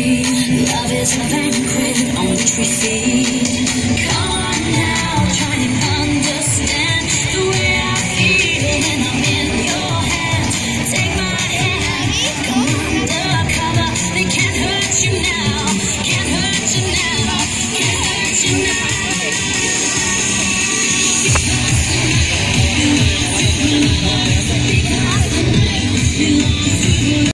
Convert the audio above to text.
Love is my banquet on which we feed.